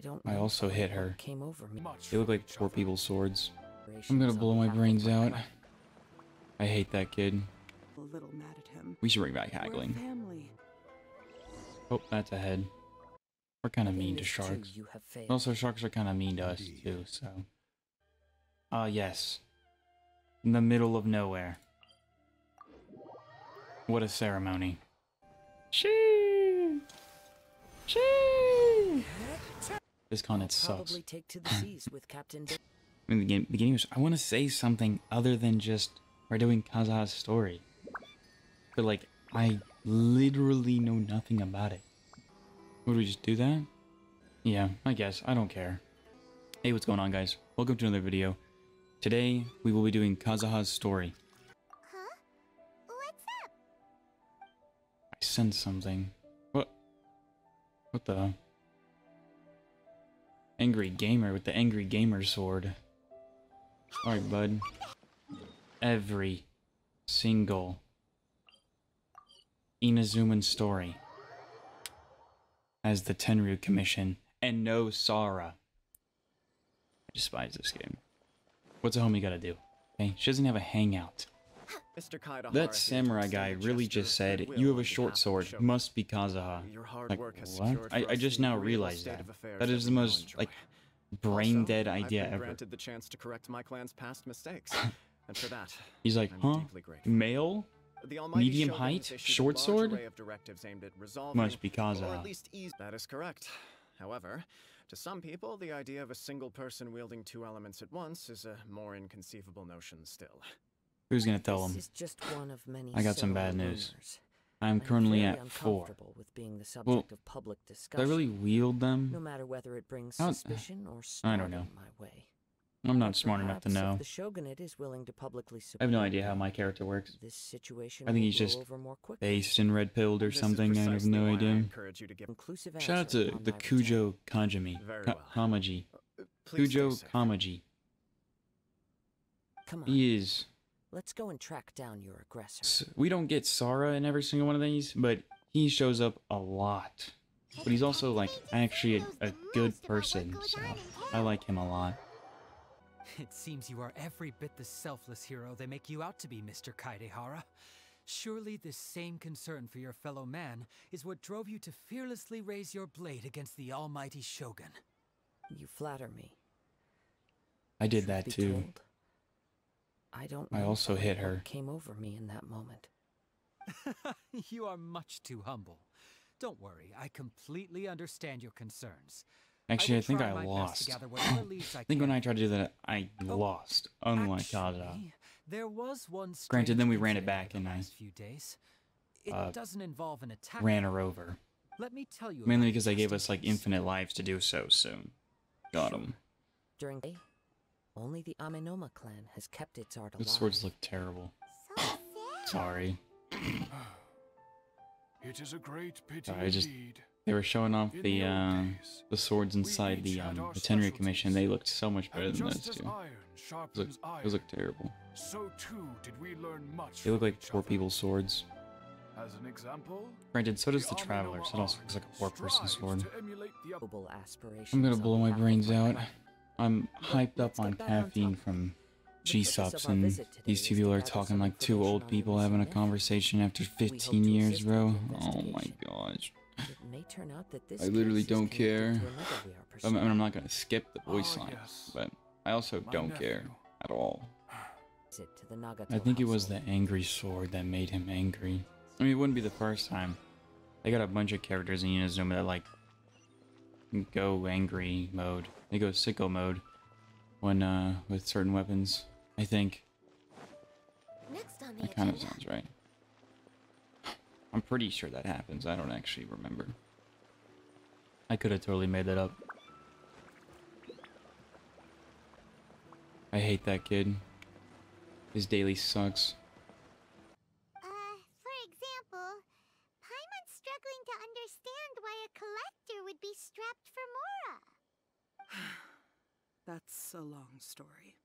I don't. I also hit her. Came over me. They look like poor people's swords. I'm gonna blow my brains out. I hate that kid. A little mad at him. We should bring back haggling. Oh, that's a head. We're kind of mean to sharks. You have failed. Also, sharks are kind of mean to us too, so. Ah, yes. In the middle of nowhere. What a ceremony. Shee! Shee! This con I'll it sucks. Probably take to the seas with Captain. Da- In the game, beginning, was, I want to say something other than just we're doing Kaza's story. But like, I literally know nothing about it. Would we just do that? Yeah, I guess. I don't care. Hey, what's going on, guys? Welcome to another video. Today, we will be doing Kazuha's story. Huh? What's up? I sense something. What? What the? Angry gamer with the angry gamer sword. Alright, bud. Every single Inazuman story has the Tenryu Commission and no Sara. I despise this game. What's a homie gotta do? Okay, she doesn't have a hangout. That samurai guy really just said, "You have a short sword. Must be Kazuha." Your hard Like what? I, I just now realized that. That is the most like brain-dead idea ever. granted the chance to correct my clan's past mistakes, and for that, He's like, huh? Male? The medium height, has issued a short sword? of aimed at Must be Kazuha. at least ease. That is correct. However, to some people, the idea of a single person wielding two elements at once is a more inconceivable notion still. Who's gonna tell this him? just one of many. I got some bad news. rumors. I'm I'm currently at four. With being the Well, subject of public Did I really wield them? no matter whether it brings suspicion or I don't know. my way. I'm not But smart enough to know. The shogunate is willing to publicly I have no idea how my character works. This situation I think he's just over more quickly. Based and red pilled or something. I have no idea. encourage you to give. Shout out to the. Kujo Kanjimi. Very well. Kamaji. Uh, please stay Kujo safe. Kamaji. Come on, He is. Let's go and track down your aggressor. s- We don't get Sara in every single one of these, but he shows up a lot. But he's also like actually a, a good person, so I like him a lot. It seems you are every bit the selfless hero they make you out to be, Mr. Kaedehara. Surely this same concern for your fellow man is what drove you to fearlessly raise your blade against the almighty Shogun. You flatter me. I did that too. told, I don't. I also hit her. Came over me in that moment. you are much too humble. Don't worry, I completely understand your concerns. Actually, I, will think I lost. to gather whatever leads I I think when. I tried to do that, I Oh, lost. Unlike Kaza. Actually, There was one Granted, then we ran it back over and I, few days. It uh, doesn't involve an attack. Ran her over. Let me tell you. Mainly because they gave us like infinite lives to do so soon. Got him. During the day, only the Amenoma clan has kept its art alive. Those swords look terrible. So. Sorry. It is a great pity Sorry, I just- indeed. They were showing off In the the uh, days, the swords inside the had um the Tenryu Commission. They looked so much better than those two. iron Those look, those look terrible. so too did we learn much They look like each poor other. people's swords. As an example, Granted, so does the Amenoma Traveler. So it also looks like a poor person's sword. to the up- Noble aspirations I'm gonna blow my brains my out. I'm hyped up on get back on caffeine from The G purpose subs, of our and these two people are talking like two old people having a conversation after 15 years, bro. Oh my gosh. It may turn out that this I literally don't care. to another we are I mean. I'm not gonna skip the voice Ah, lines, yes. but I also don't care at all. I think it was the angry sword that made him angry. I mean, it wouldn't be the first time. They got a bunch of characters in Inazuma that like go angry mode. They go sicko mode when uh with certain weapons. I think Next on the that kind of sounds right. I'm pretty sure that happens. I don't actually remember. I could have totally made that up. I hate that kid. His daily sucks. Uh, for example, Paimon's struggling to understand why a collector would be strapped for Mora. That's a long story.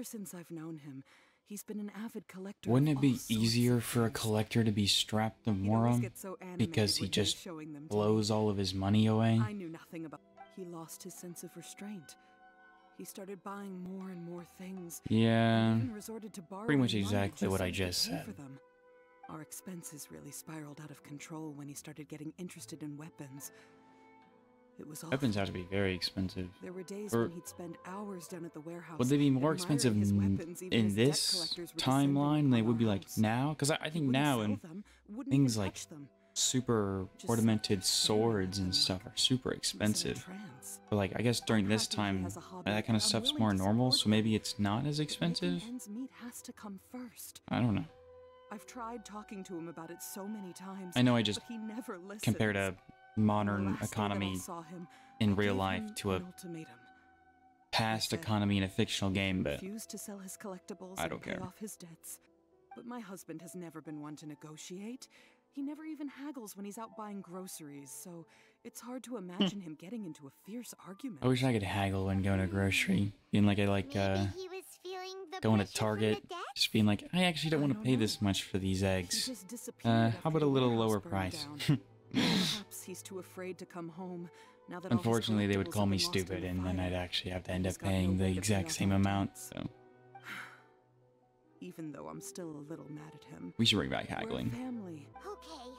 Ever since I've known him, he's been an avid collector. Wouldn't it be easier for a collector to be strapped to He'd always Moron get so because he just them to me. blows all of his money away? I knew nothing about. he lost his sense of restraint. He started buying more and more things. Yeah. and even resorted to borrowing much exactly what I just said. Our expenses really spiraled out of control when he started getting interested in weapons. It was awful. Weapons have to be very expensive. There were days Or- when he'd spend hours down at the warehouse. Would they be more expensive weapons, in this collectors were descending timeline they would be like now? Because I, I think now in them, things like them. super Just ornamented swords and stuff are super He was in a expensive. But like I guess during this time has a hobby, that kind of stuff's more normal, so maybe it's not as expensive. ends has to come first. I don't know. I've tried talking to him about it so many times. I know I just but he never listens. compared a modern last day that I economy him, in real life to a ultimatum. past said, economy in a fictional game, but to sell his collectibles I don't pay care. off his debts. But my husband has never been one to negotiate. He never even haggles when he's out buying groceries, so it's hard to imagine him getting into a fierce argument. Hmm. I wish I could haggle when going to grocery. Being like I like uh he was feeling the going to Target, just being like, I actually don't I want to pay know. this much for these eggs. Uh, how about a little lower burned price? down. Perhaps he's too afraid to come home now that Unfortunately, they would call me been lost in stupid, and then. I'd actually have to end up got no paying the way to pay exact same our amount. So Even though I'm still a little mad at him. we should bring back We're haggling. family. Okay,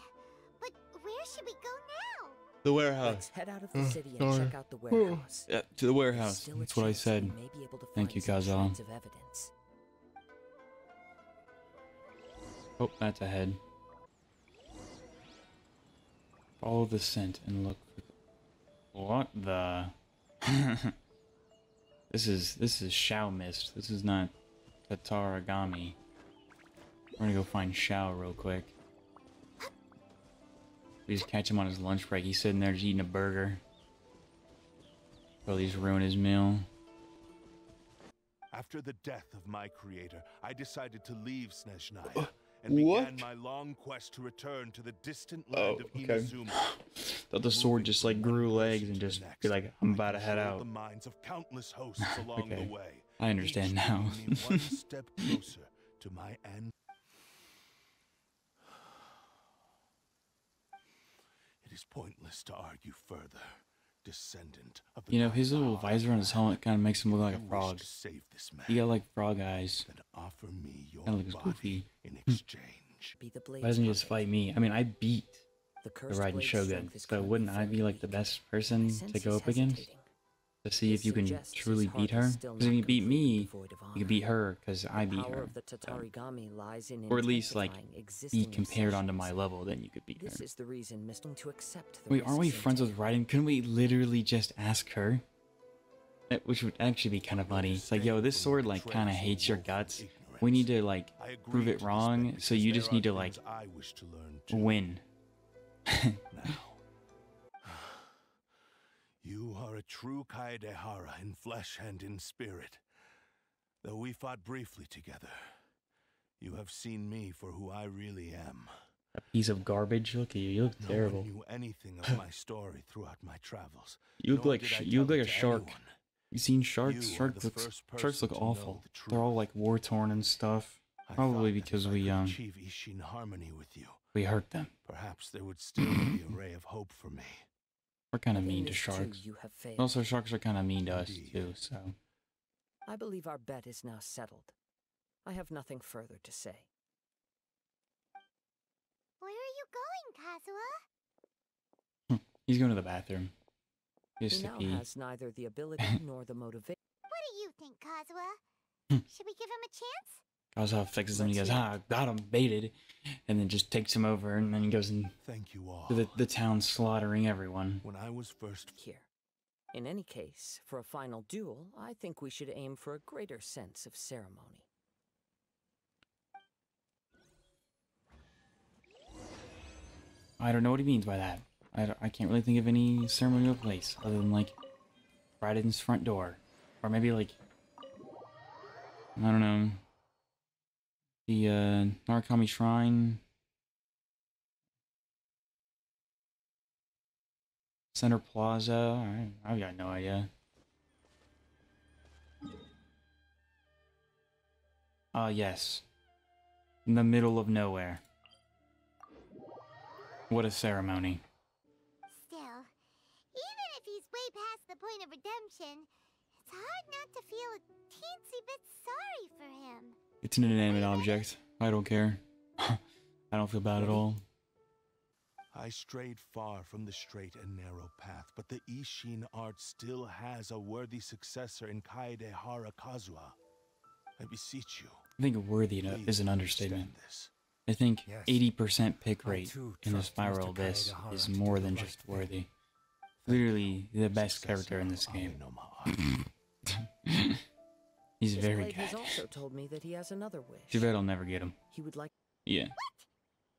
but where should we go now? The warehouse. Let's head out of the Oh, city and sorry. check out the oh. warehouse. Yeah, to the warehouse. That's what I said. may be able to Thank you, some Kazal. shreds of evidence. Oh, that's ahead. Follow the scent and look. What the? this is this is Xiao Mist. This is not Tatarigami. We're gonna go find Xiao real quick. We just catch him on his lunch break. He's sitting there just eating a burger. Probably just ruin his meal. After the death of my creator, I decided to leave Snezhnaya uh, and began what? my long quest to return to the distant Oh, land of okay. Inazuma. Thought the sword just like grew legs and just be like, I'm about to head out. The minds of countless hosts along Okay. the way. I understand now. one step closer to my end. It is pointless to argue further, descendant of the You know, his little visor on his helmet kind of makes him look like a frog. to save this man. He got like frog eyes. Then offer me your Kinda looks body goofy. in hmm. exchange. Be the blade. Why doesn't he just fight me? I mean, I beat The, the cursed Raiden blade's Shogun, so wouldn't I be like the best person to go up against hesitating. To see This if you can truly beat her? Because if you beat me, you honor. can beat her because I beat her. the So, lies in or at least like be compared onto my level, then you could beat This her. is the reason to accept the Wait, aren't we friends with entailed. Raiden? Couldn't we literally just ask her? Eh, Which would actually be kind of funny. It's like, yo, this sword like kind of hates your guts. We need to like prove it wrong, so you just need to like things I wish to learn too. win. You are a true Kaedehara in flesh and in spirit. Though we fought briefly together, you have seen me for who I really am. A piece of garbage. Look at you. You look No terrible. one knew anything of my story throughout my travels. You look nor like you look like a shark. anyone. You seen sharks? You Shark looks sharks look person to know awful. the They're all like war torn and stuff. Probably because we um achieve Ishin harmony with you, we hurt them. perhaps there would still be a ray of hope for me. We're kind of mean to sharks. you have. Also, sharks are kind of mean to us too. So I believe our bet is now settled. I have nothing further to say. Where are you going, Kazuha? he's going to the bathroom. He Just to now pee. has neither the ability nor the motivation. What do you think, Kazuha? Hmm. Should we give him a chance? Kazuha fixes him. and He goes, hear "Ah, got him baited," and then just takes him over, and then he goes into Thank you all. the the town slaughtering everyone. When I was first Here. In any case, for a final duel, I think we should aim for a greater sense of ceremony. I don't know what he means by that. I, I can't really think of any ceremonial place other than like Raiden's front door, or maybe like I don't know the uh, Narukami Shrine, Center Plaza. I've got no idea. Ah, yes, in the middle of nowhere. What a ceremony. Still, even if he's way past the point of redemption, it's hard not to feel a teensy bit sorry for him. It's an inanimate object. I don't care. I don't feel bad at all. I strayed far from the straight and narrow path, but the Ishin art still has a worthy successor in Kaedehara Kazuha. I beseech you. I think worthy is an understatement. This. I think 80% pick rate in the Spiral. Abyss is more than just worthy. Literally the best character in this game. Ainoma art. He's His very good. has also told me that he has another wish. Too bad I'll never get him. He would like Yeah. What?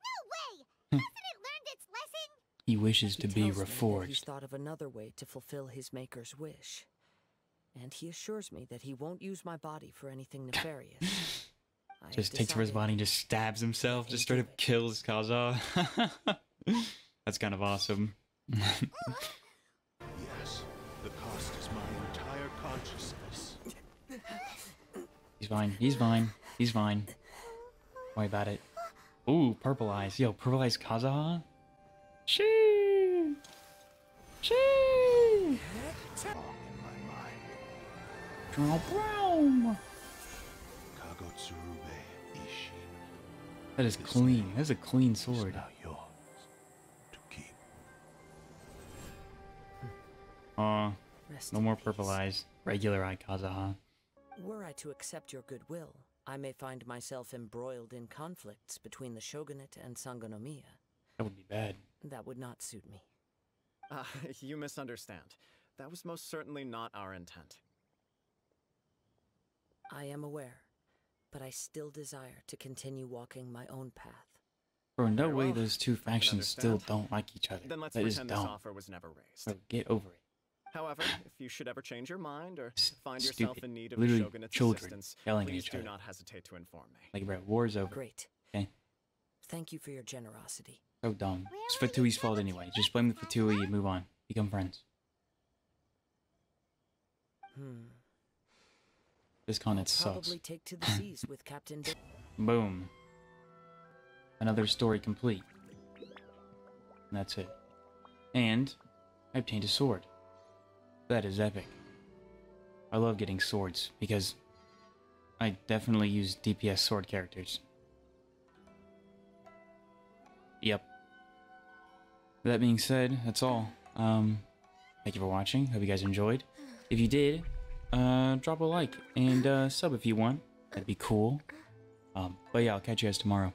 No way! Hasn't it learned its lesson? He wishes he to be tells me that He's thought of another way to fulfill his maker's wish. And he assures me that he won't use my body for anything nefarious. Just takes over his body and just stabs himself. Just Him straight up it. kills Kaza. That's kind of awesome. Yes, the cost is my entire consciousness. He's fine. He's fine. He's fine. Don't worry about it. Ooh, purple eyes. Yo, purple eyes Kazuha? Shee! Shee! Wrong in my mind. Colonel Brown! That is clean. That's a clean sword. now yours to keep. Aw, Rest no more purple eyes. Regular eye Kazuha. Were I to accept your goodwill, I may find myself embroiled in conflicts between the shogunate and Sangonomiya. That would be bad. That would not suit me. Uh, you misunderstand. That was most certainly not our intent. I am aware, but I still desire to continue walking my own path. Bro, no Very way those two factions still don't like each other. Then let's that is pretend this dumb. offer was never raised. Bro, get over it. However, if you should ever change your mind or S- find yourself in need of Literally the shogunate's children assistance, yelling at please do other. not hesitate to inform me. Like, bro, war's over. Great. Okay? Thank you for your generosity. So dumb. It's were Fatui's fault anyway. Just blame the next, Fatui and move on. Become friends. Hmm. This con sucks. probably take to the seas with Captain. Boom. Another story complete. And that's it. And I obtained a sword. That is epic. I love getting swords because I definitely use DPS sword characters. Yep. That being said, that's all. Um, thank you for watching. Hope you guys enjoyed. If you did, uh, drop a like and uh, sub if you want. That'd be cool. Um, but yeah, I'll catch you guys tomorrow.